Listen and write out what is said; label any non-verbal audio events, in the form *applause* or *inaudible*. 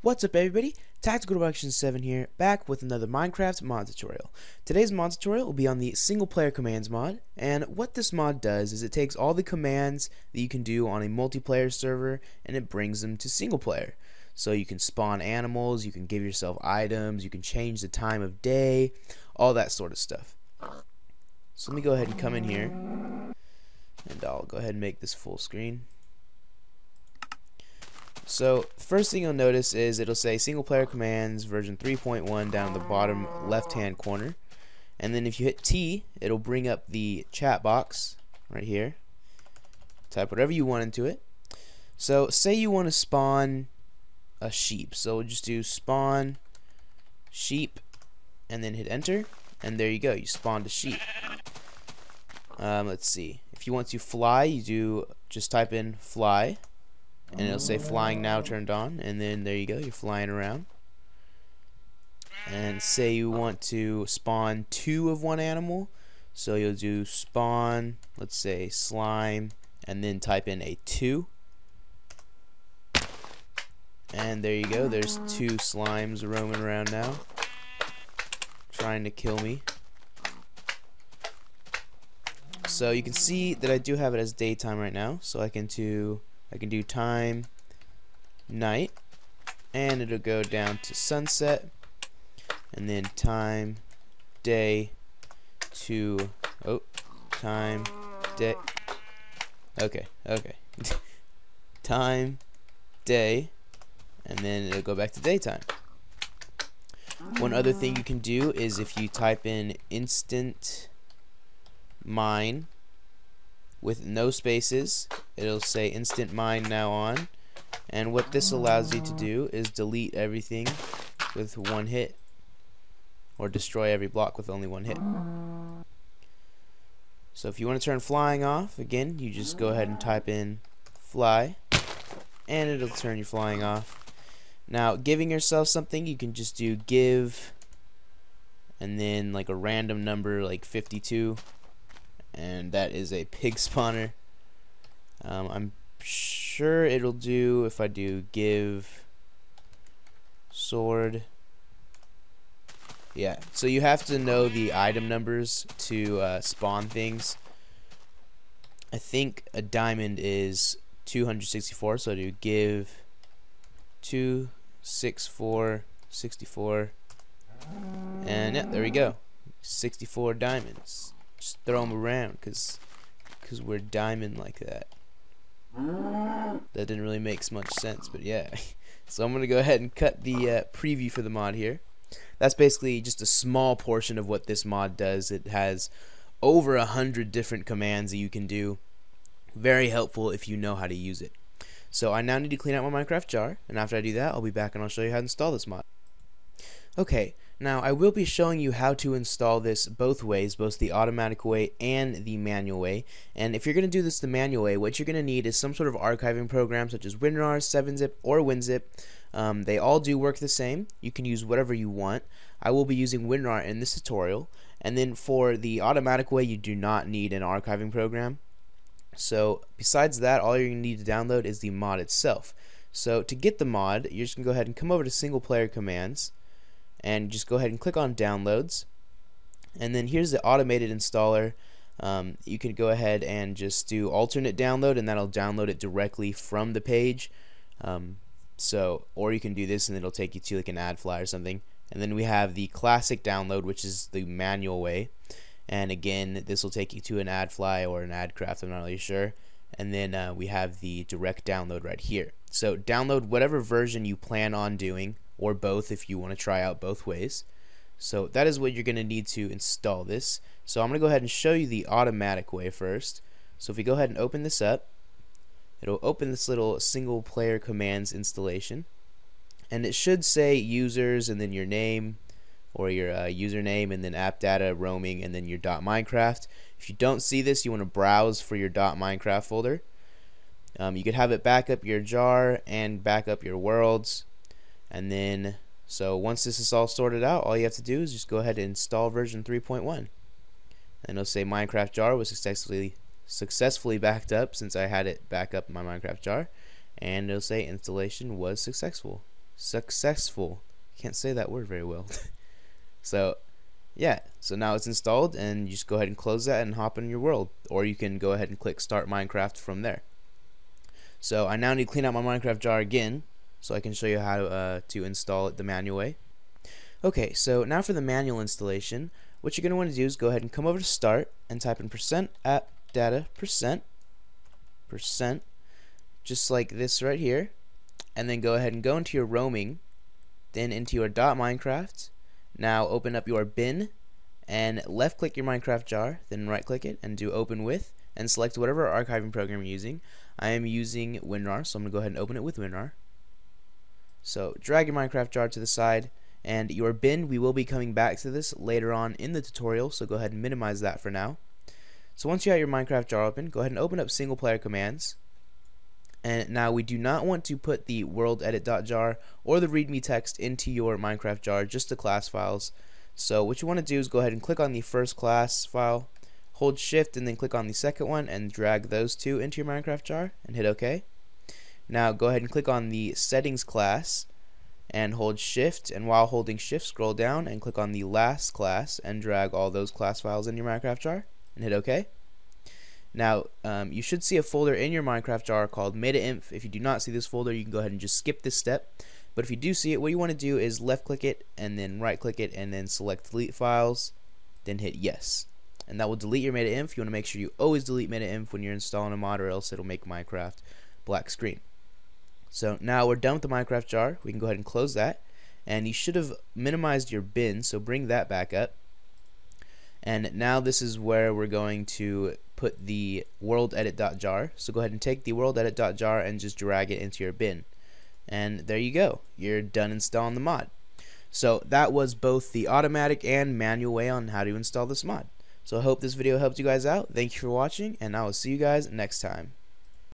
What's up everybody? Tactical Production 7 here, back with another Minecraft mod tutorial. Today's mod tutorial will be on the single player commands mod, and what this mod does is it takes all the commands that you can do on a multiplayer server and it brings them to single player. So you can spawn animals, you can give yourself items, you can change the time of day, all that sort of stuff. So let me go ahead and come in here, and I'll go ahead and make this full screen. So first thing you'll notice is it'll say single player commands version 3.1 down the bottom left hand corner. And then if you hit T it'll bring up the chat box right here. Type whatever you want into it. So say you want to spawn a sheep. So we'll just do spawn sheep and then hit enter and there you go you spawned a sheep. Um, let's see. If you want to fly you do just type in fly and it'll say flying now turned on. And then there you go. You're flying around. And say you want to spawn two of one animal. So you'll do spawn let's say slime and then type in a two. And there you go. There's two slimes roaming around now. Trying to kill me. So you can see that I do have it as daytime right now. So I can do I can do time night and it'll go down to sunset and then time day to oh time day okay okay. *laughs* Time day and then it'll go back to daytime. One other thing you can do is if you type in instant mine with no spaces. It'll say instant mine now on. And what this allows you to do is delete everything with one hit. Or destroy every block with only one hit. So if you want to turn flying off again you just go ahead and type in fly. And it'll turn your flying off. Now giving yourself something you can just do give. And then like a random number like 52 and that is a pig *laughs* spawner. Um, I'm sure it'll do if I do give sword. Yeah, so you have to know the item numbers to uh, spawn things. I think a diamond is 264, so I do give 264, 64, and yeah, there we go. 64 diamonds just throw them around because because we're diamond like that. That didn't really make much sense, but yeah. *laughs* so I'm going to go ahead and cut the uh, preview for the mod here. That's basically just a small portion of what this mod does. It has over a hundred different commands that you can do. Very helpful if you know how to use it. So I now need to clean out my Minecraft jar, and after I do that, I'll be back and I'll show you how to install this mod. Okay, now I will be showing you how to install this both ways, both the automatic way and the manual way. And if you're going to do this the manual way, what you're going to need is some sort of archiving program such as WinRAR, 7-zip, or WinZip. Um, they all do work the same. You can use whatever you want. I will be using WinRAR in this tutorial. And then for the automatic way, you do not need an archiving program. So besides that, all you're going to need to download is the mod itself. So to get the mod, you're just going to go ahead and come over to single player commands and just go ahead and click on downloads. And then here's the automated installer. Um, you can go ahead and just do alternate download and that'll download it directly from the page. Um, so or you can do this and it'll take you to like an AdFly or something. And then we have the classic download which is the manual way. And again this will take you to an AdFly or an AdCraft I'm not really sure. And then uh, we have the direct download right here. So download whatever version you plan on doing or both if you want to try out both ways. So that is what you're going to need to install this. So I'm going to go ahead and show you the automatic way first. So if we go ahead and open this up, it'll open this little single player commands installation. And it should say users and then your name or your uh, username and then app data roaming and then your .minecraft. If you don't see this, you want to browse for your .minecraft folder. Um, you could have it back up your jar and back up your worlds and then so once this is all sorted out all you have to do is just go ahead and install version 3.1 and it'll say Minecraft jar was successfully successfully backed up since I had it back up in my Minecraft jar and it'll say installation was successful successful. Can't say that word very well. *laughs* so, yeah. So now it's installed, and you just go ahead and close that and hop in your world, or you can go ahead and click Start Minecraft from there. So I now need to clean out my Minecraft jar again, so I can show you how uh, to install it the manual way. Okay, so now for the manual installation, what you're going to want to do is go ahead and come over to Start and type in percent app data percent percent just like this right here and then go ahead and go into your roaming then into your .minecraft. Now open up your bin and left click your Minecraft jar then right click it and do open with and select whatever archiving program you're using. I am using WinRAR so I'm gonna go ahead and open it with WinRAR so drag your Minecraft jar to the side and your bin we will be coming back to this later on in the tutorial so go ahead and minimize that for now so once you have your Minecraft jar open go ahead and open up single player commands and now we do not want to put the world edit.jar or the readme text into your Minecraft jar, just the class files. So what you want to do is go ahead and click on the first class file, hold shift and then click on the second one and drag those two into your Minecraft jar and hit OK. Now go ahead and click on the settings class and hold shift and while holding shift scroll down and click on the last class and drag all those class files in your Minecraft jar and hit OK. Now, um, you should see a folder in your Minecraft jar called meta-inf. If you do not see this folder, you can go ahead and just skip this step. But if you do see it, what you want to do is left click it and then right click it and then select delete files, then hit yes. And that will delete your meta-inf. You want to make sure you always delete meta-inf when you're installing a mod or else it'll make Minecraft black screen. So now we're done with the Minecraft jar. We can go ahead and close that. And you should have minimized your bin, so bring that back up. And now this is where we're going to put the world edit.jar. So go ahead and take the world edit.jar and just drag it into your bin. And there you go. You're done installing the mod. So that was both the automatic and manual way on how to install this mod. So I hope this video helped you guys out. Thank you for watching, and I will see you guys next time.